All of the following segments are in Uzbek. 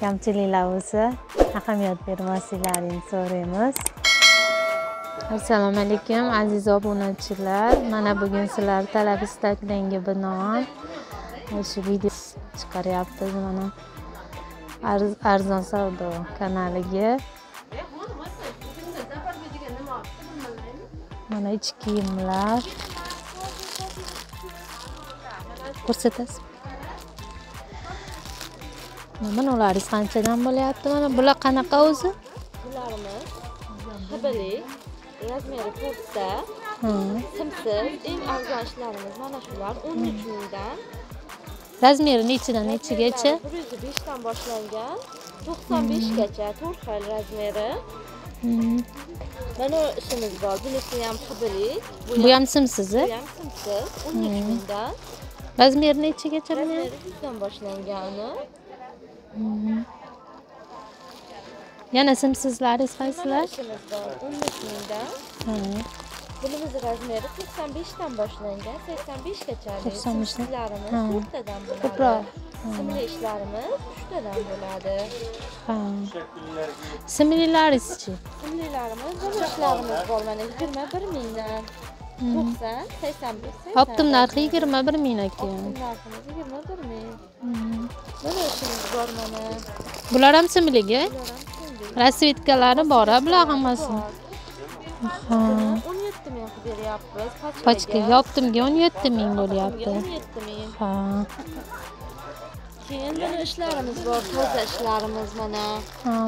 kamchiliklar bo'lsa ahamiyat bermasliklarini so'raymiz. Assalomu alaykum aziz obunachilar. Mana bugun sizlar talab istaklariga binoan. Shu video chiqaryapmiz mana. Arzon savdo kanaliga. Mana ichki kiyimlar. Ko'rsatasiz. Mana ularingiz qanchadan bo'lyapti mana bular qanaqa o'zi? Bularimiz hibili, razmeri to'rtta, simsiz, eng arzon ishlarimiz mana shular. 13 mingdan. razmeri nechidan nechigacha 105 dan boshlangan. 95 gacha 4 xil razmeri. Mana ishimiz bor. Bunisi ham hibili, bu ham simsiz bu ham simsiz. 13 mingdan. razmeri nechigacha buni Razmeri 100 dan boshlangan uni. Yana simsizlaringiz Mana qaysilar ishimiz bor 13 mingdan. Ha. Bunimiz razmeri 95 dan boshlangan 85 gacha. 95 dan. Simsizlarimiz Ha. 4 tadan bo'ladi. ko'proq Simli ishlarimiz 3 tadan bo'ladi. ha simlilaringizchi Simlilarimiz, ishlarimiz bor mana 21 mingdan. 90, 85, 80. optim narxi yigirma bir ming ekan Optim narximiz 21 ming. Mana ishimiz bor mana. bular ham simligi rasvetkalari bor a bular hammasi Buni 17 ming qilib beryapmiz. pochkaga optimga o'n yetti ming bo'lyapti 17 ming. ha Keyin mana ishlarimiz bor, toza ishlarimiz mana.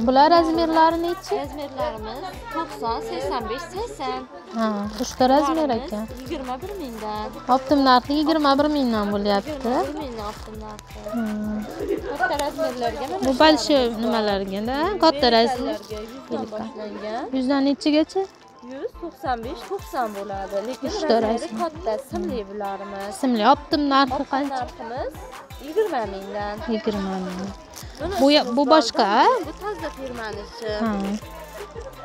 bular razmerlari nechi Razmerlarimiz 90, 85, 80. ha uchta razmer ekan 21 mingdan. optim narxi yigirma bir mingdan bo'lyapti 21 mingdan optim narxi. Katta razmerlarga mana bu большой nimalargada katta razmer Razmerlarga 100 dan boshlangan. yuzdan nechigacha 100, 95, 90 bo'ladi. Lekin katta, simli bularimiz. simli optim narxi qancha narximiz 20 mingdan. yigirma ming Buni Bu bu boshqa? Bu tozda firmaniki. ha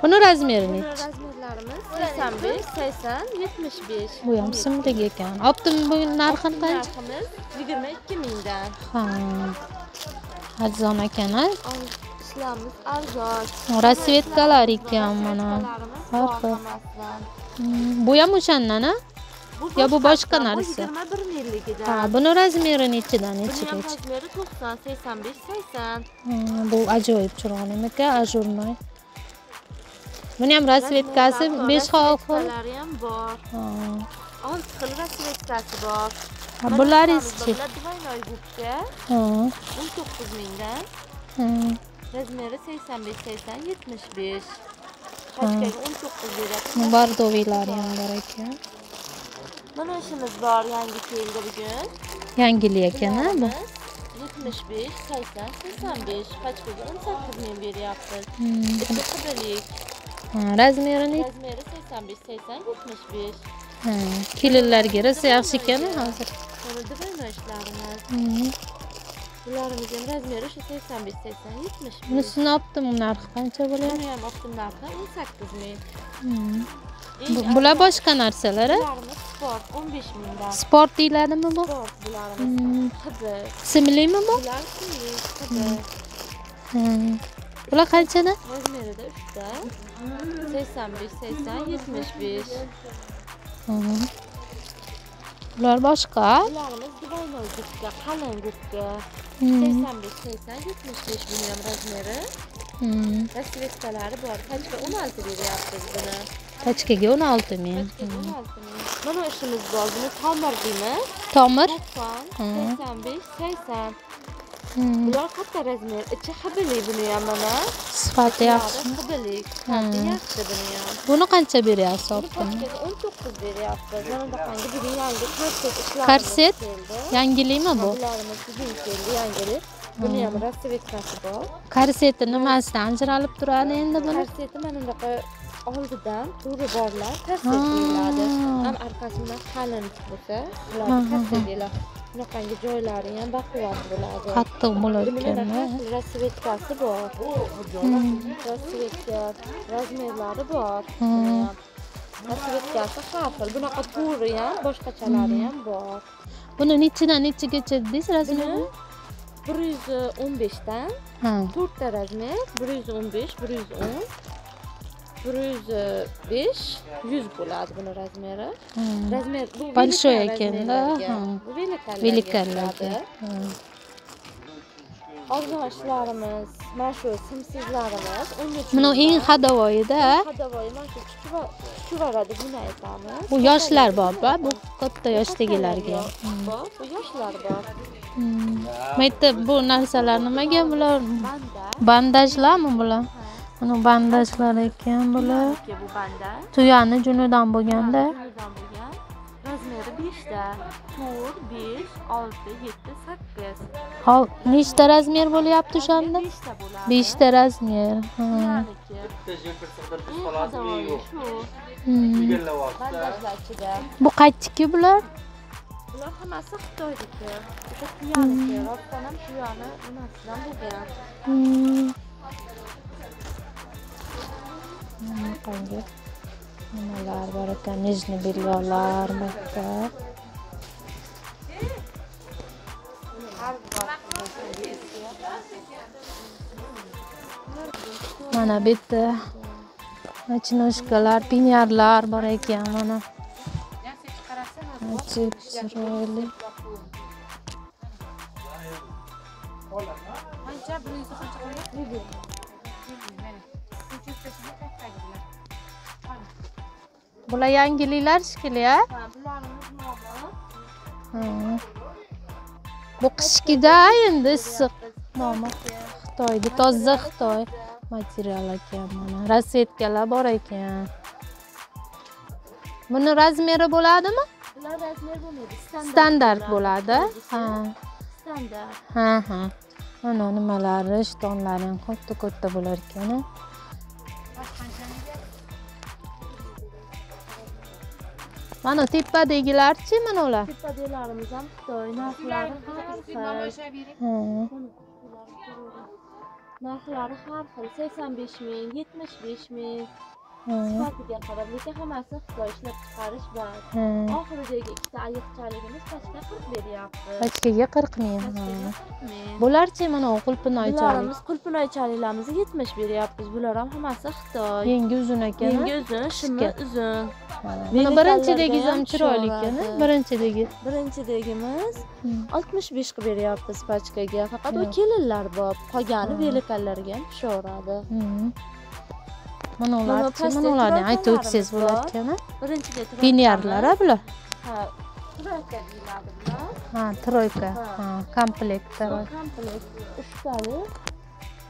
buni razmeri nechi razmerlarimiz 85, 80, 75. bu ham simlik ekan optim bu narxi qancha narximiz 22 mingdan. ha arzon ekan a Al- Ishlarimiz arzon. rasvetkalar ekan mana Har xil. bu ham o'shandan a Ya bu boshqa narsa. 21 milligidan. ha buni razmeri nechidan Buni nechigacha razmeri 90, 85, 80. Hmm, bu ajoyib chiroyli ekan ajurnoy buni ham rasvetkasi besh xil rasvetkalari ham bor. Ha. 6 xil rasvetkasi bor. Bularingizchi bular Dubaynoy gubka Ha, 19 mingdan. Razmeri 85, 80, 75. Paskaga 19 beradi. bardoviylari ham bor ekan Mana ishimiz bor yangi keldi bugun. yangili ekan a bu Bularimiz 75, 80, 85. Paskaga 18 ming beryapmiz. Bitta qidilik. Ha, razmeri ne Razmeri 85, 80, 75. ha, kelinlarga rosa yaxshi ekan hozir Mana Dubaynoy ishlarimiz. Hmm. Bularimiz ham razmeri o'sha 85, 80, 75. bunisini optim narxi qancha bo'lyapti Buni ham optim narxi 18 ming. Hmm. Bular boshqa narsalar sport 15 mingdan. sport deyiladimi bu Sport bularimiz. Hmm. Qizi. simlimi bu Bular simli, qizi. Hmm. bular qanchadan Razmerida 3 ta. 85, 80, 75. Bunlar başka. Bunlarımız divan olgukka, kalın gukka. Hmm. 85, 80, 75 milyon razmeri. Hmm. Ve sivetkaları var. Kaçka 16 lira yaptı bana. Kaçkege 16 mi? Kaçkege 16 hmm. mi? Bana işimiz var. Bunu tamir değil mi? Tamir. 90, 85, 80. Hmm. Bular katta razmer. İçi hibili buni ham mana. Sifati yaxshi. Hibili, sifati hmm. yaxshi buni ham. Buni qancha beryapsiz? Buni 10 qilib beryapti yana bunaqangi bir yangi korset ishlar korset yangilikmi bu? Bularimiz bugun keldi yangilik buni ham расцветкасы bor korseti nimasidan ajralib turadi endi buni korseti mana bunaqa oldidan turi borlar korset deyiladi ham orqasi qalin bo'lsa bularni korset deyiladi bunaqangi joylari ham baquvvat bo'ladi qattiq bo'lar ekan расцветкасы bor расцветка razmerlari bor Buni ham. Rasvetkasi har xil. Bunaqa turi ham, boshqachalari ham bor. Buni nechidan nechigacha dedingiz razmeri? Buni bir yuz o'n beshdan Ha. to'rtta razmer bir yuz o'n besh bir yuz o'n bir yuz besh yuz bo'ladi buni razmeri razmer bu Большой velikan ekanda. Bu velikanlarga Ozg'oshlarimiz mana shu simsizlarimiz Mana eng mingdan. hadavoyida Hadavoyi mana shu chuchva- chuchvaradi buni aytamiz bu yoshlar bor bu katta yoshdagilarga. bor bu yoshlar bor. Mayda bu narsalar nimaga bular? banda Bandajlarmi bular? Mana bandajlar ekan bular. Bu banda Tuyani junidan bo'lganda. Junidan bo'lgan razmeri beshta to'rt besh olti yetti sakkiz Hop, nechta razmer bo'lyapti o'shanda? beshta bo'ladi 5 ta razmer. Hmm. Bu qaytdiki bular? bular hammasi xitoyniki o'sha tuyaniki rostdan ham tuyani nimasidan bo'lgan Hmm. Bunaqangi nimalar bor ekan, nijni belyolar, bitta. Mana bu yerda ochinoshkalar, pinyarlar bor ekan mana. Ajib chiroyli. Bular yangiliklar shekilli, a? bularimiz nomi Ha. Bu qishkida endi issiq. Nomi Xitoyda toza Xitoy material ekan mana. Rasvetkalar bor ekan. Buni razmeri bo'ladimi? bular razmer bo'lmaydi Standart bo'ladi. Ha. standart Ha, ha. Mana nimalari, shtonlari ham katta-katta bo'lar ekan. Mana tepadagilarchi mana ular. tepadelarimiz ham xitoy narxlari har xil. Narxlari har xil sakson besh ming yetmish besh ming Ha. sifatiga qarab lekin hammasi xitoy ishlab chiqarish Ha. oxiridagi ikkita ayiqchaligimiz pastga qirq beryapti Pachkaga 40 ming. Pastkaga Ha. 40 ming. Bularchi mana qulpinoychalik. bularimiz qulpinoychaliklarimizni yetmish beryapmiz bular ham hammasi xitoy Yengi uzun ekan. yengi uzun shimi uzun Mana Mini birinchidagiz ham chiroyli ekan. Birinchidagi. birinchidagimiz oltmish besh qilib beryapmiz pachkaga faqat u kelinlar bor qolgani velikanlarga ham tushaveradi Mana ularni aytib o'tsangiz bo'lar ekan. birinchiga Pinyarlar a bular. ha troyka deyiladi bular Ha, troyka. Ha. Komplekt. Komplekt uchtali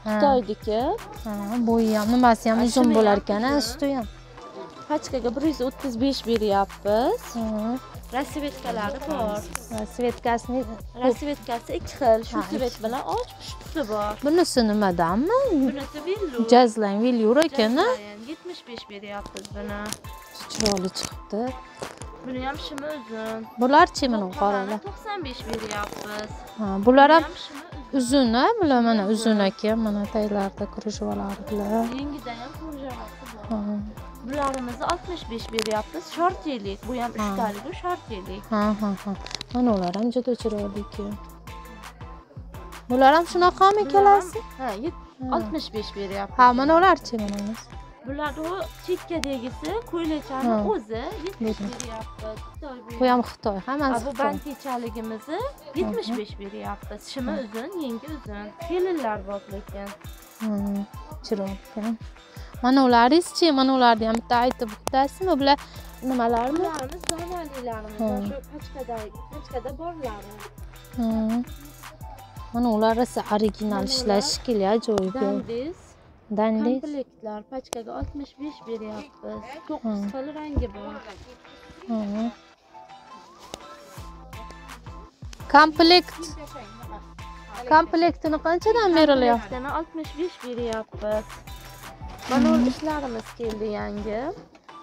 Ha. xitoyniki Ha, bo'yi ham nimasi ham Ha, uzun bo'lar ekan, usti ham. pachkaga bir yuz o'ttiz besh beryapmiz Ha. Rasvetkalari bor. Va svetkasini rasvetkasi ikki xil shu svet bilan och pushtusi bor. Bunisi nimadanmi? bunisi villu Jazlang velyur ekan, a? yetmish besh beryapmiz buni. Chiroyli chiqibdi. buni ham shimi uzun? Bularchi mana qoralar. to'qson besh beryapmiz. Ha, bular ham Buni ham shimi uzun? uzun a bular mana uzun ekan mana taglarida krujvalari bilan yengida ham kurjavasi bor bularimizni oltmish besh beryapmiz short yellik bu ham Ha. uchtaligu short yellik ha ha ha. Mana ular ham juda chiroyli ekan bular ham shunaqami ikkalasi ha yet- Ha. oltmish besh beryapmiz ha mana ularchi mana bunisi bular u chekkadagisi ko'ylakchani Ha. o'zi yetmish Xitoy bu ham xitoy. Ha, hammasi bu bantichaligimizni yetmish besh beryapmiz shimi uzun yengi uzun. Kelinlar bor lekin chiroyli mana ularingizchi mana ularni ham bitta aytib o'tasizmi bular nimalarmi Ha. mana shu pachkada pachkada borlari Hmm. mana ular rosa original ishlash shekilli ajoyib dandiz dandiz komplektlar pachkaga oltmish besh beryapmiz to'qqiz xil rangi bor komplekt komplektini qanchadan berilyapti oltmish besh beryapmiz mana bu ishlarimiz keldi yangi.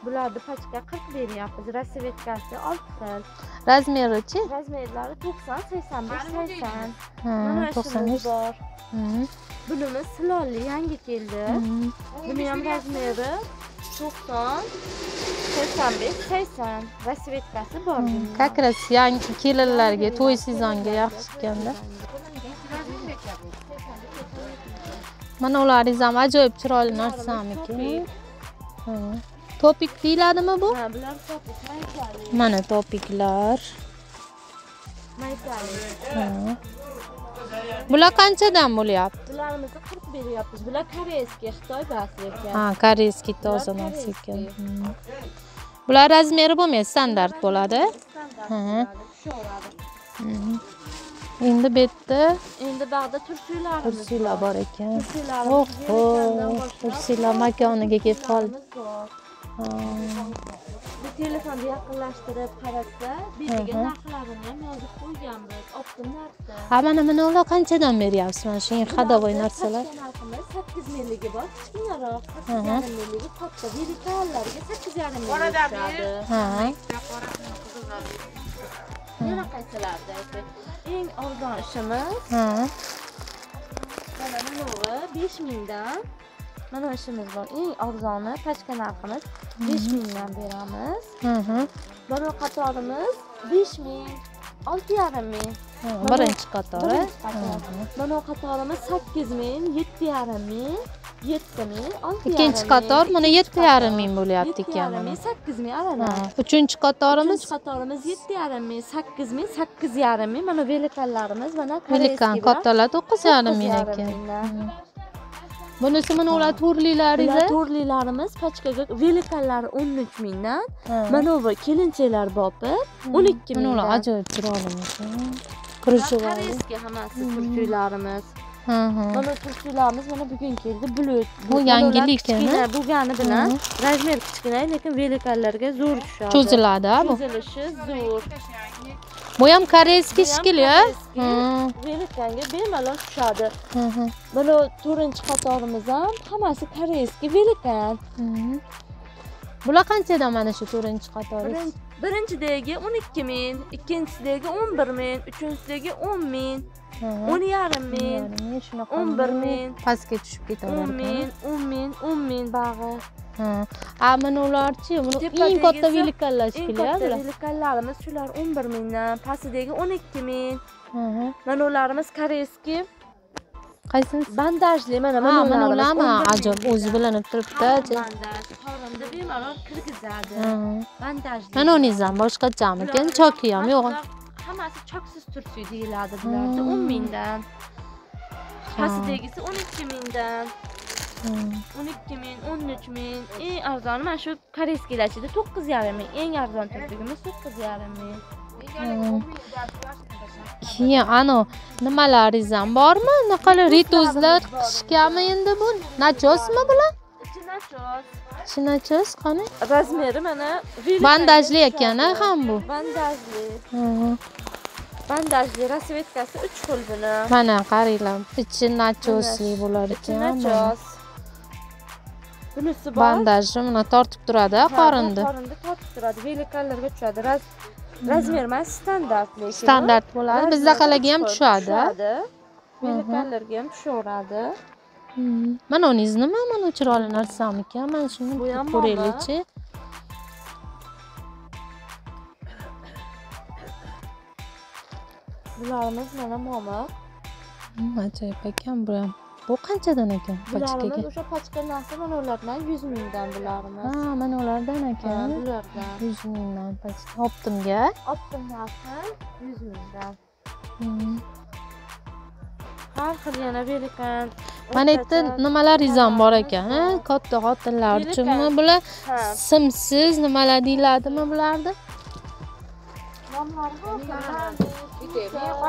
Bularni pachka qirq beryapmiz. Rasvetkasi olti xil. Razmerichi razmerlari to'qson sakson besh sakson. Mana shimiz bor. Bunimiz silonli yangi keldi. Buni ham razmeri to'qson sakson. Besh sakson rasvetkasi bor как раз yangi kelinlarga to'y sezonga yaxshi ekanda Mana ularingiz ham ajoyib chiroyli narsamiki. Topik deyiladimi bu? Ha, bular topik maytali. Mana topiklar. Maytali. Ha. Bular qanchadan bo'lyapti? Bularimizni qirq beryapmiz. Bular koreyskiy, Xitoy ekan. Ha, koreyskiy toza narsa ekan. Hmm. Bular razmeri bo'lmaydi, standart bo'ladi. Standart bo'ladi. Endi bu yerda Endi bog'da tursiylarimiz kursiylar bor ekan. Oho, kursiylar makoniga kelib qoldi. Bu telefonni yaqinlashtirib qarasa, betiga Aha. narxlarini ham yozib qo'yganmiz. Optim narxda. Ha mana mana ular qanchadan beryapsiz mana shu ходовой narsalar? Narximiz 8 mingligi bor, kichkinaroq, Aha. 8,5 mingligi katta, velikanlarga 8,5 ming tushadi. Ha. Yana qaysilarda? Eng arzon ishimiz mana bunavi 5 mingdan. Mana ishimiz bor. Eng arzoni pachka narximiz 5 mingdan beramiz. Mana qatorimiz 5 ming, 6,5 ming. Ha, Birinchi qatori. Birinchi qatorimiz 8 ming, 7,5 ming, 7 ming, 6,5 Ikkinchi qator mana 7,5 ming bo'lyapti ekan. 7,5 mana. ming, 8 ming Ha. aralab. Uchinchi qatorimiz Uchinchi qatorimiz 7,5 ming, 8 ming, 8,5 ming. Mana velikanlarimiz mana Velikan kattalar 9,5 ming 9,5 ekan. mingdan. Hı. Bunisi mana ular turlilaringiz. Bular to'rlilarimiz pachkaga velikanlari 13 mingdan. Ha. Mana bu kelinchalar bopi 12 Mana ular mingdan. ajoyib chiroyli. Koreyskiy hammasi. Ha ha. Mana tursiylarimiz mana bugun keldi. Bulut. Bu yangilik, kichkina ha? bo'lgani bilan razmer kichkina, lekin velikanlarga zo'r tushadi. Cho'ziladi bu. Cho'zilishi zo'r. Bu ham koreyskiy Bu shekilli. Velikanga bemalol tushadi. Mana to'rtinchi qatorimiz ham hammasi koreyskiy velikan. Bular qanchadan mana shu to'rtinchi qatori? Birin- Birinchidagi 12 ming, ikkinchisidagi 11 ming, uchinchisidagi 10 ming, 10 yarim ming, shunaqa 11 ming, pastga tushib 10 ketaveradi. ming, 10 ming, 10 ming bag'i. Ha. A mana ularchi, eng katta velikanlar Eng katta velikanlarimiz shular 11 mingdan, pastidagi 12 ming. Hı hı. Mana ularimiz koreyskiy Qaysinisi? bandajli mana Ha, mana ularimiz ularmi? 11 ming. Ajoyib, o'zi bilinib turibdi. Hamma ajoyib. bandaj, qorinda bemalol kirgizadi. Hı. Bandajli. Mana uningizdan boshqachamikan? Choki ham yo'q. Bular Hammasi choksiz tursiy deyiladi bularda Hmm. 10 mingdan. Ha. Pastidagisi 12 mingdan. Hı. 12 ming, 13 ming. Eng arzoni mana shu koreyskiylar ichida 9,5 ming. Eng arzon turligimiz 9,5 ming. Keyin anu nimalaringiz ham bormi? Naqalar rituzlar qishgami endi bu? Nachosmi bular? Ichi nachos. Chinachos qani? Razmeri mana Bandajli ekan ha ham bu. Bandajli. Bandajli rasvetkasi 3 xil buni. Mana qaranglar, ichi nachosli bo'lar Ichi ekan. nachos. Bunisi bor. Bandajni mana tortib turadi Ha, qorinda. Qorinda tortib turadi. Velikanlarga tushadi. Raz razmer emas standart lekin. Standart bo'ladi. Bizda qalaga ham tushadi. Velikanlarga ham tushaveradi. Hmm. Mana uningiz nima? Mana chiroyli narsamikan. Mana shuni ko'raylikchi. Bularimiz mana momi. Ajoyib ekan bu ham. Bu qanchadan ekan Bularimiz o'sha pachka narsa mana ulardan 100 mingdan bularimiz. Ha, mana ulardan ekan. bulardan. 100 mingdan pachka. Optimga. Optim narxi 100 mingdan. Hmm. Har xil yana velikan. Mana yerda o'rtacha- nimalaringiz ham bor ekan, ha? Katta xotinlar uchunmi bular? Simsiz nimalar deyiladimi bularni?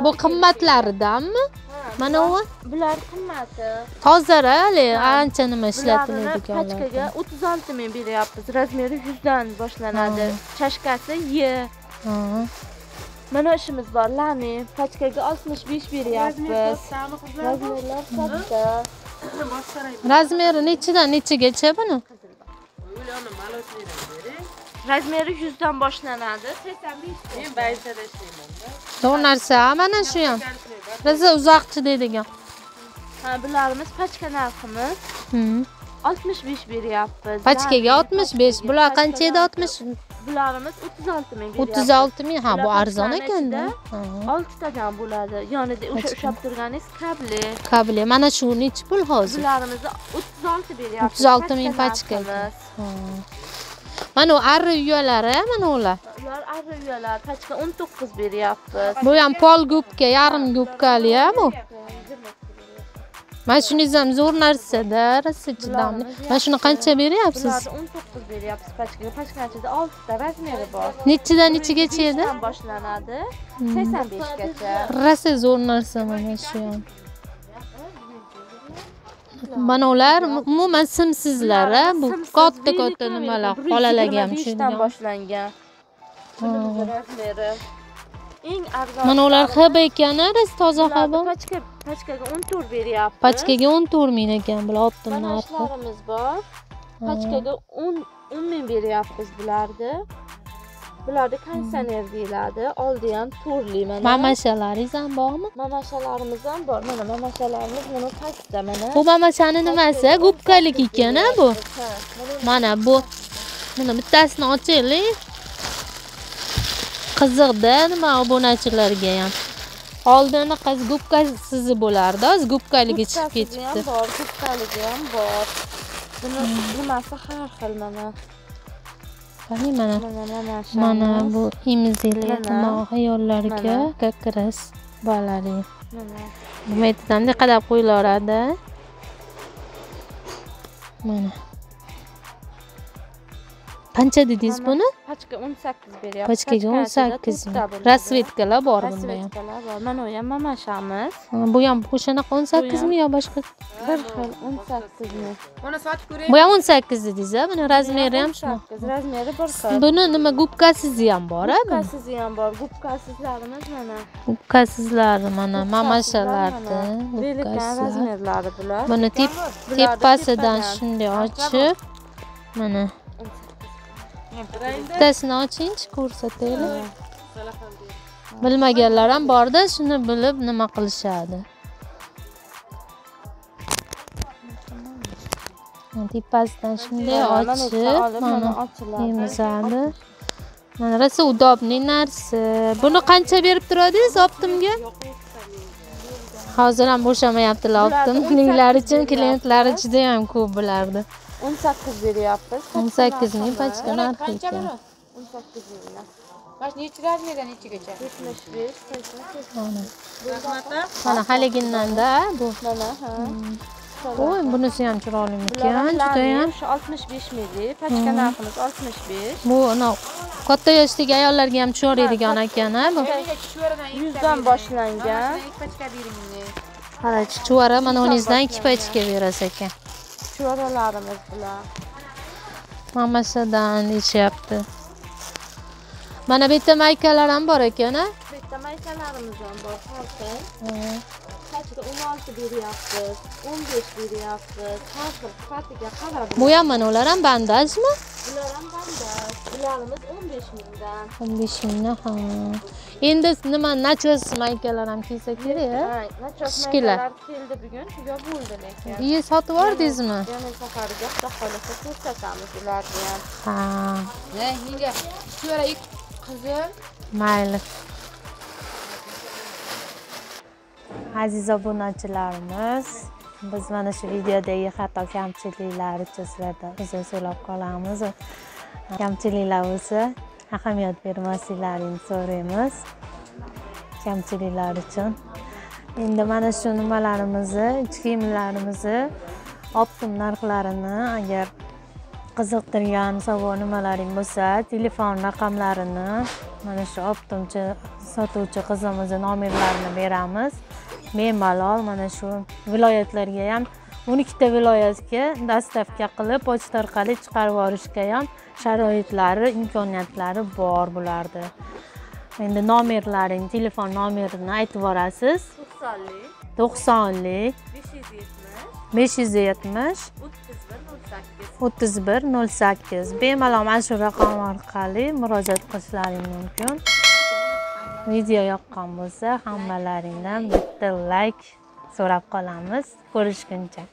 Bu qimmatlaridanmi? Mana u Bular qimmati. tozara hali Ha. ancha nima ishlatiladiganlar. pachkaga 36 ming beryapmiz. Razmeri 100 dan boshlanadi. Ha. Chashkasi Y. Mana ishimiz bor. Lami pachkaga 65 beryapmiz. Razmerlar katta. Razmeri nechidan nechigacha buni? Razmeri 100 dan boshlanadi. 85 To'g'ri narsa, mana shu ham. Rosa uzoqchi deydigan. Ha, bularimiz pachka narximiz Hmm. 65 beryapmiz. Pachkaga Lami, 65. pachkaga. Bular qancha edi narxi 60? bularimiz o'ttiz olti ming o'ttiz olti ming ha bu arzon ekanda ichida oltitadan bo'ladi yonida o'sha ushlab turganingiz kabli kabli mana shu nechi pul hozir bularimizni o'ttiz olti beryapmiz 36 ming pachka. Mana arra uyalari mana ular? Ular arra uyalar pachka o'n to'qqiz beryapmiz bu ham pol gubka yarim gubkali bu mana shunisi ham zo'r narsada rosa chidamli mana shuni qancha beryapsiz? O'n to'qqiz beryapmiz pachkaga pachkani ichida oltita razmeri bor. Nechidan nechigacha edi? Boshlanadi. Sakson beshgacha. Rosa zo'r narsa mana shu ham mana ular umuman simsizlar a bu katta katta nimalar xolalarga ham tushadigan boshlangan. Eng arzon mana ular hb ekan rosa toza hb pachka pachkaga o'n to'rt beryapmiz. Pachkaga o'n to'rt ming ekan bular oltin narxi bor. Pachkaga o'n o'n ming beryapmiz bularni bularni konditsioner deyiladi? Oldi ham to'rtli mana mamashalaringiz ham bormi? Mamashalarimiz ham bor. Mana mamashalarimiz mana pastda mana bu mamashani nimasi? gubkalik ekan bu? mana bu mana bittasini ochaylik qiziqda nima obunachilarga ham? Oldin anaqa gubkasiz bo'lardi hozir gubkaligi chiqib ketibdi. bor gubkaligi ham bor. Buni nimasi har xil mana qarang mana mana bu nima ayollarga Mana. как раз balari mana metoddan qadab qo'yilaveradi mana qancha dedingiz buni? pachka o'n sakkiz beryapti. Pachkaga o'n sakkiz. rasvetkalar bor bunda ham rasvetkalar bor. Mana u ham mamashamiz. Ha, bu ham o'shanaqa o'n sakkizmi yo boshqa? Bir xil o'n sakkiz ming Buni sotib ko'ring. bu ham o'n sakkiz dedingiz a? Buni razmeri ham shunaqa razmeri bir xil. Buni nima gubkasizi ham bor a? Buni gubkasizi ham bor. Gubkasizlarimiz mana. Gubkasizlari mana mamashalarni gubkasi razmerlari bular. Buni tepasidan shunday ochib mana bittasini ochingchi ko'rsataylik bilmaganlar ham borda shuni bilib nima qilishadi. Tepasidan shunday ochib mana emizadi mana rosa удобный narsa buni qancha berib turadingiz optimga hozir ham bo'shamayaptilar Bularni optimliklar 18 uchun klientlari juda yam ko'p bularni. O'n sakkiz beryapmiz o'n sakkiz ming pachka narxi ekan? o'n sakkiz mingdan Mana nechi razmerdan nechigacha? yetmish besh mana. Haligindan-da bu. Mana ha Oy, bunisi ham chiroyli ekan, juda ham. shu oltmish besh millik pachka narximiz oltmish besh Bu anav katta yoshdagi ayollarga ham tushaveradigan ekan, a bu. Menga chuchvaradan ikkita yuzdan bering. boshlangan Mana chuchvara mana uningizdan ikki pachka berasiz ekan. cho'ralarimiz bular Mamashadan deyishyapti. Mana bu yerda maykalar ham bor ekan, a. bitta maykalarimiz ham bor xil pachka o'n olti beryapmiz o'n besh beryapmiz har xil sifatiga qarab Bu ham mana ular ham bandajmi? bular ham bandaj. Bularimiz o'n besh mingdan 15 mingdan ha. Endi nima nachos maykalar ham kiysa kerak, a. Ha, nachos Qishkilar. maykalar keldi bugun tuga bo'ldi lekin Iye sotib yubordingizmi? yana safarga xudo xohlasa ko'rsatamiz ularni ham Ha, Ne, menga chuchvara ikki qizil. mayli. Aziz obunachilarimiz, biz mana shu videodagi xato kamchiliklar uchun sizlardan uzr so'rab qolamiz. Kamchiliklar bo'lsa, ahamiyat bermasliklaringni so'raymiz. Kamchiliklar uchun. Endi mana shu nimalarimizni, ich kiyimlarimizni optim narxlarini agar qiziqtirgan savol nimalaring bo'lsa telefon raqamlarini mana shu optimchi sotuvchi qizimizni nomerlarini beramiz bemalol mana shu viloyatlarga ham o'n ikkita viloyatga dostavka qilib pochta orqali chiqarib yuborishga ham sharoitlari imkoniyatlari bor bularni. Endi nomerlaring telefon nomerini aytib yuborasiz to'qsonlik. To'qsonlik. besh yuz yetmish. besh yuz yetmish o'ttiz bir nol sakkiz. Bemalol mana shu raqam orqali murojaat qilishlaring mumkin video yoqqan bo'lsa hammalaringdan bitta layk so'rab qolamiz. Ko'rishguncha.